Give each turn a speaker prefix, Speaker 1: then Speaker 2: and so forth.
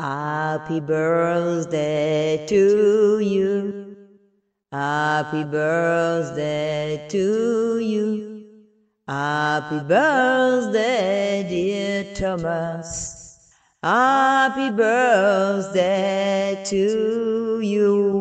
Speaker 1: Happy birthday to you. Happy birthday to you. Happy birthday, dear Thomas. Happy birthday to you.